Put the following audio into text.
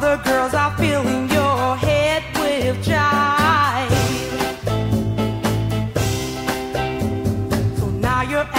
the girls are filling your head with jive. So now you're.